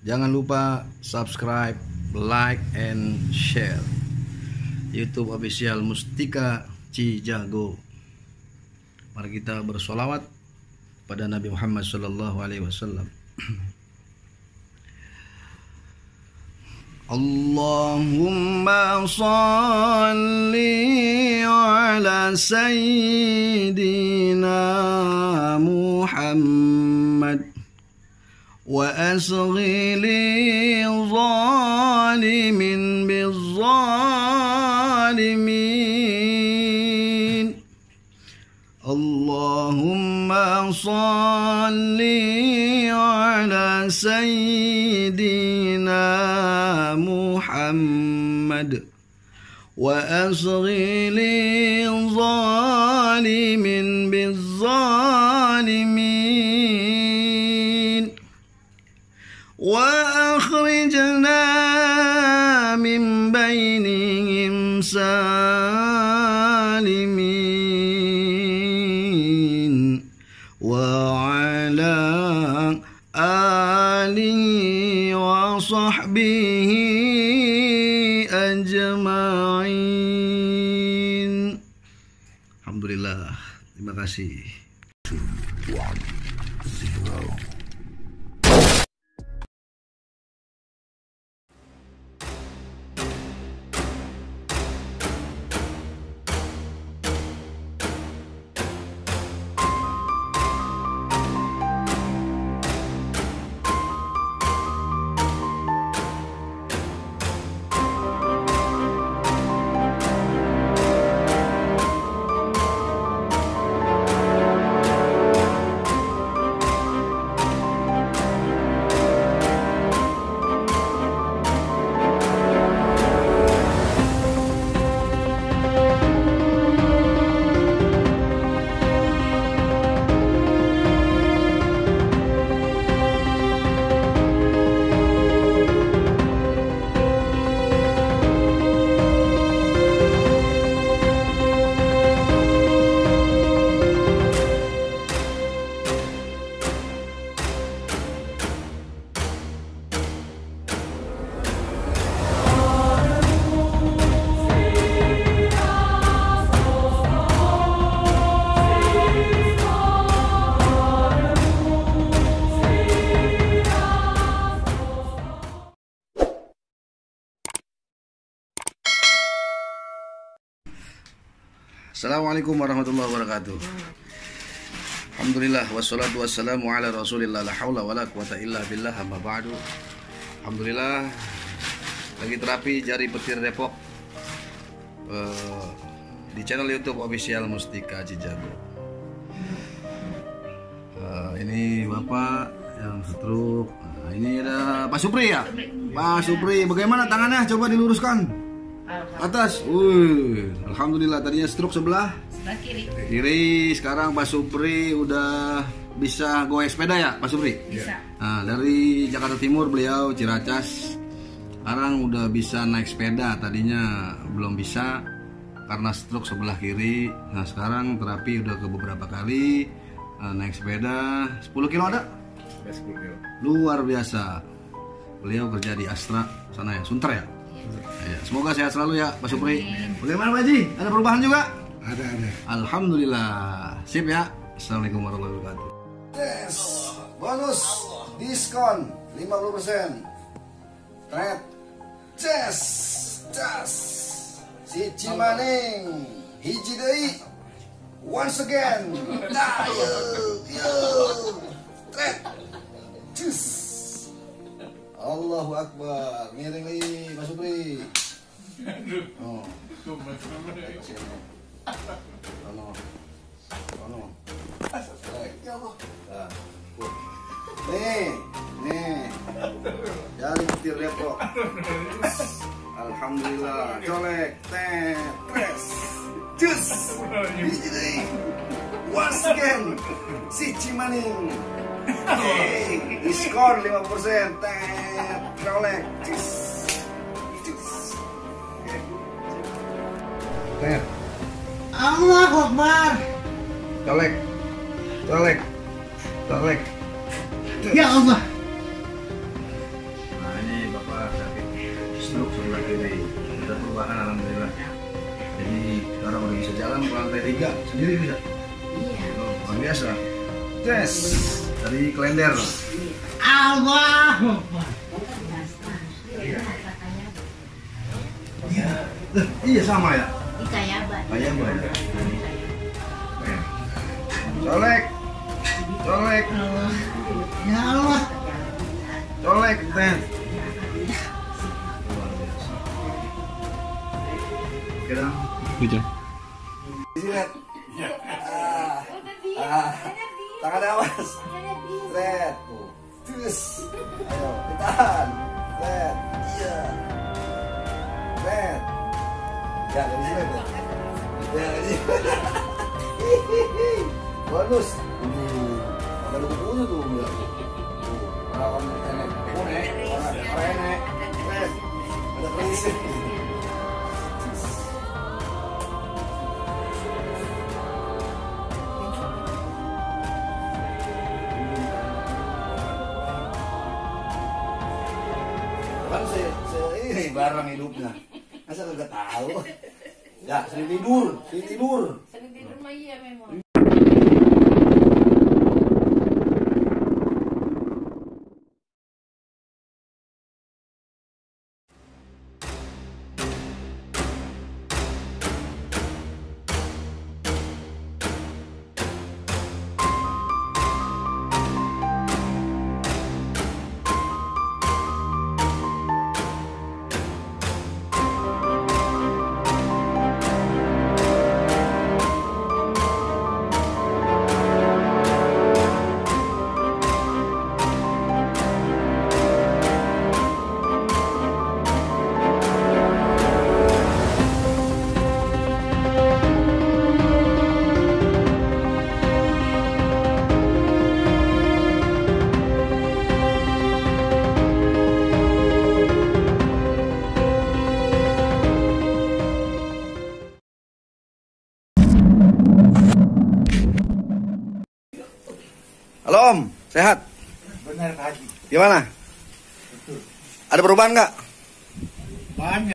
Jangan lupa subscribe, like, and share. YouTube official Mustika Cijago. Mari kita bersolawat pada Nabi Muhammad Sallallahu Alaihi Wasallam. Allahumma salli ala sayyidina Muhammad وأصغي ظالم بالظالمين. اللهم صل على سيدنا محمد. وأصغي ظالم بالظالمين. وأخرجنا من بينهم سالمين وعلى آله وصحبه أجمعين. الحمد لله. Terima kasih. Assalamualaikum warahmatullahi wabarakatuh. Alhamdulillah wassalatu wassalamu ala Rasulillah la haula wala quwata illa billah amma ba'du. Alhamdulillah lagi terapi jari petir Depok eh, di channel YouTube official Mustika Cijago. Eh, ini Bapak yang stroke. Nah, ini ada Pak Supri ya? Pak Supri, bagaimana tangannya? Coba diluruskan atas. Wih, alhamdulillah tadinya stroke sebelah sebelah kiri kiri. Sekarang Pak Supri udah bisa goes sepeda ya, Pak Supri? bisa Nah, dari Jakarta Timur beliau Ciracas. Sekarang udah bisa naik sepeda. Tadinya belum bisa karena stroke sebelah kiri. Nah, sekarang terapi udah ke beberapa kali eh, naik sepeda 10 kilo ada? Luar biasa. Beliau kerja di Astra sana ya, Sunter ya. Ya, semoga sehat selalu ya Pak Supri. Bagaimana Pak Haji? Ada perubahan juga? Ada ada. Alhamdulillah. Sip ya. Assalamualaikum warahmatullahi wabarakatuh. Tes bonus diskon 50% Red Tes Tes Si Cimaning Hiji deui Once again Dah yo yo Red Cus Allahu Akbar Miring lagi Mas Supri Oh. Ano Ano. Nih, nih. Dari petir Depok. Alhamdulillah. Colek, tet, pres. Jus. Biji. Once again. Si Cimaning. Hey, diskon 50% tet kolek cis tet. Allah Akbar colek colek colek ya Allah. Nah ini Bapak sakit stroke sebelah kiri. Sudah perubahan alhamdulillah. Jadi sekarang udah bisa jalan ke lantai tiga sendiri bisa? Iya. Oh, luar biasa. Tes. Dari kalender. Allahu Akbar. iya iya sama ya Kayaban. kayak gue colek colek Allah. Ya Allah. colek dah. Di sini lihat. Ah, ah, tangan awas. Red. Terus. Ayo, ditahan. Red. Iya. Red. Ya, dari sini. Red. Ya, dari sini. Bonus. Uh, ada buku tuh. Ya. Orang enek. Enek. Orang enek. Red. Ada polisi. Ini barang hidupnya. Masa kagak tahu? Ya sering tidur sering tidur. Sering tidur mah iya memang. Halo om. Sehat? Benar Pak Haji. gimana? Ada perubahan nggak? Banyak.